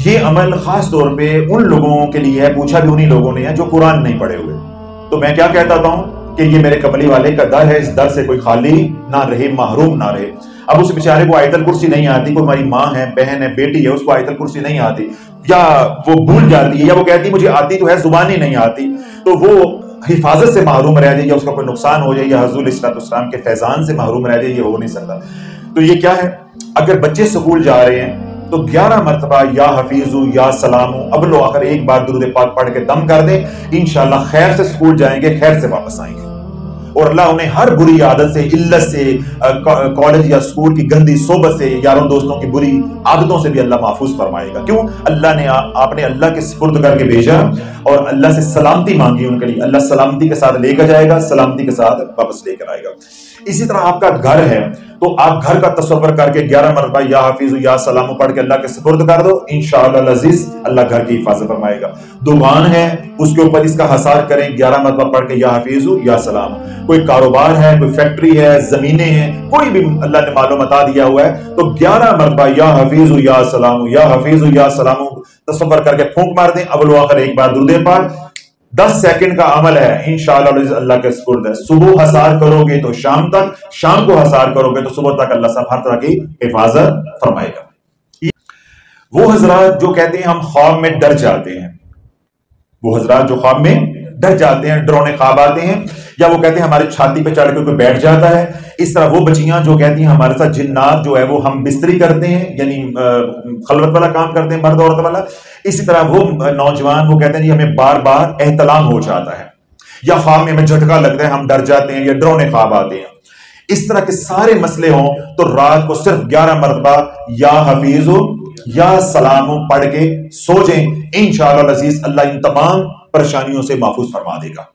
ये अमल खास तौर पे उन लोगों के लिए है, पूछा भी उन्हीं लोगों ने है, जो कुरान नहीं पढ़े हुए। तो मैं क्या कहता हूँ? कि ये मेरे कमली वाले का दर है, इस दर से कोई खाली ना रहे, महरूम ना रहे। अब उस बेचारे को आयतल कुर्सी नहीं आती, कोई हमारी माँ है, बहन है, बेटी है, उसको आयतल कुर्सी नहीं आती। या वो भूल जाती है, या वो कहती मुझे आती तो है, ज़ुबान ही नहीं आती। तो वो हिफाजत से महरूम रह जाए, या उसका कोई नुकसान हो जाए, या हजूल इस्लाम के फैजान से महरूम रह जाए, ये हो नहीं सकता। तो ये क्या है? अगर बच्चे स्कूल जा रहे हैं तो ग्यारह मरतबा, या हफीजू, या सलामू, अब लो आकर एक बार दुरुद पाक पढ़ के दम कर दे, इंशाल्लाह खैर से स्कूल जाएँगे, खैर से वापस आएँगे। और अल्लाह उन्हें हर बुरी आदत से, इल्लत से कॉलेज या स्कूल की गंदी सोबत से, यारों दोस्तों की बुरी आदतों से भी अल्लाह महफूज फरमाएगा। क्यों? अल्लाह ने आपने अल्लाह के स्पुर्द करके भेजा और अल्लाह से सलामती मांगी उनके लिए। अल्लाह सलामती के साथ लेकर जाएगा, सलामती के साथ वापस लेकर आएगा। इसी तरह आपका घर है तो आप घर का तस्वर करके ग्यारह मरतबा या हाफिज या सलाम पढ़ के अल्लाह के सुपुर्द कर दो इन अज़ीज़ अल्लाह घर की हिफाजत फरमाएगा। दुकान है, उसके ऊपर इसका हसार करें, ग्यारह मरतबा पढ़ के या हाफिज या सलाम। कोई कारोबार है, कोई फैक्ट्री है, जमीने हैं, कोई भी अल्लाह ने मालूम दिया हुआ है तो ग्यारह मरतबा या हफीज या सलाम, या हफीज या सलाम तस्वर करके फूंक मार दें अवलो आकर एक बार दुर्दे पार दस सेकंड का अमल है। इन अल्लाह के स्पुर्द है। सुबह हसार करोगे तो शाम तक, शाम को हसार करोगे तो सुबह तक अल्लाह साहब हर तरह की हिफाजत फरमाएगा। वो हजरात जो कहते हैं, हम ख्वाब में डर जाते हैं। वो हजरात जो ख्वाब में डर जाते हैं डरोने ख्वाब आते हैं, या वो कहते हैं हमारे छाती पे चढ़ के कोई बैठ जाता है। इस तरह वो बच्चियाँ जो कहती हैं, हमारे साथ जिन्नात जो है वो हम बिस्तरी करते हैं, यानी खलवत वाला काम करते हैं, मर्द औरत वाला। इसी तरह वो नौजवान वो कहते हैं, जी, हमें बार बार एहतलाम हो जाता है। या ख्वाब में हमें झटका लगता है, हम डर जाते हैं, या डरोने ख्वाब आते हैं। इस तरह के सारे मसले हों तो रात को सिर्फ़ ग्यारह मरतबा, या हफीज या सलाम पढ़ के, सो जाए। इन अल्लाह इन तमाम परेशानियों से महफूज फरमा देगा।